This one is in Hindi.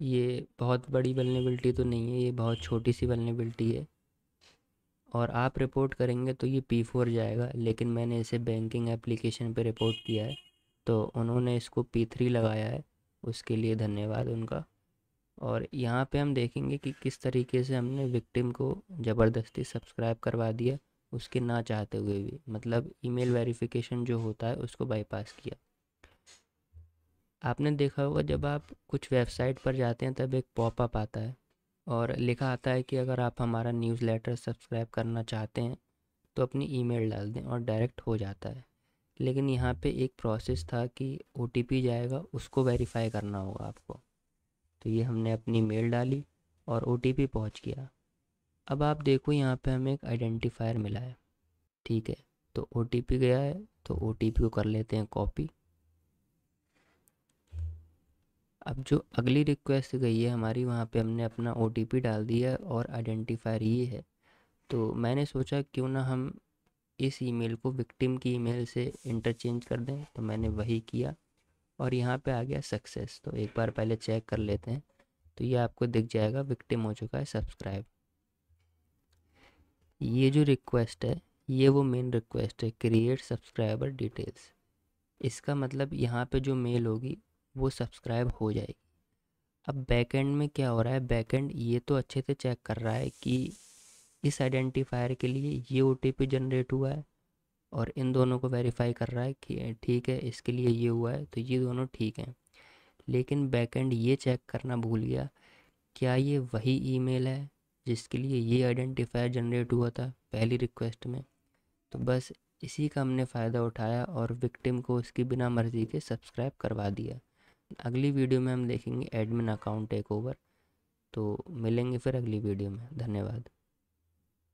ये बहुत बड़ी वल्नरेबिलिटी तो नहीं है, ये बहुत छोटी सी वल्नरेबिलिटी है। और आप रिपोर्ट करेंगे तो ये पी फोर जाएगा, लेकिन मैंने इसे बैंकिंग एप्लीकेशन पे रिपोर्ट किया है तो उन्होंने इसको पी थ्री लगाया है। उसके लिए धन्यवाद उनका। और यहाँ पे हम देखेंगे कि किस तरीके से हमने विक्टिम को ज़बरदस्ती सब्सक्राइब करवा दिया, उसके ना चाहते हुए भी। मतलब ईमेल वेरिफिकेशन जो होता है, उसको बाईपास किया। आपने देखा होगा जब आप कुछ वेबसाइट पर जाते हैं तब एक पॉपअप आता है और लिखा आता है कि अगर आप हमारा न्यूज़ लेटर सब्सक्राइब करना चाहते हैं तो अपनी ईमेल डाल दें और डायरेक्ट हो जाता है। लेकिन यहाँ पे एक प्रोसेस था कि ओटीपी जाएगा, उसको वेरीफाई करना होगा आपको। तो ये हमने अपनी मेल डाली और ओ पहुँच गया। अब आप देखो यहाँ पे हमें एक आइडेंटिफायर मिला है। ठीक है तो ओटीपी गया है तो ओटीपी को कर लेते हैं कॉपी अब जो अगली रिक्वेस्ट गई है हमारी, वहाँ पे हमने अपना ओटीपी डाल दिया और आइडेंटिफायर ये है। तो मैंने सोचा क्यों ना हम इस ईमेल को विक्टिम की ईमेल से इंटरचेंज कर दें तो मैंने वही किया और यहाँ पे आ गया सक्सेस तो एक बार पहले चेक कर लेते हैं। तो ये आपको दिख जाएगा विक्टिम हो चुका है सब्सक्राइब ये जो रिक्वेस्ट है, ये वो मेन रिक्वेस्ट है क्रिएट सब्सक्राइबर डिटेल्स इसका मतलब यहाँ पे जो मेल होगी वो सब्सक्राइब हो जाएगी। अब बैकएंड में क्या हो रहा है? बैकएंड ये तो अच्छे से चेक कर रहा है कि इस आइडेंटिफायर के लिए ये ओटीपी जनरेट हुआ है और इन दोनों को वेरीफाई कर रहा है कि ठीक है, इसके लिए ये हुआ है तो ये दोनों ठीक हैं। लेकिन बैकएंड ये चेक करना भूल गया, क्या ये वही ईमेल है जिसके लिए ये आइडेंटिफायर जनरेट हुआ था पहली रिक्वेस्ट में? तो बस इसी का हमने फ़ायदा उठाया और विक्टिम को उसकी बिना मर्ज़ी के सब्सक्राइब करवा दिया। अगली वीडियो में हम देखेंगे एडमिन अकाउंट टेक ओवर तो मिलेंगे फिर अगली वीडियो में। धन्यवाद।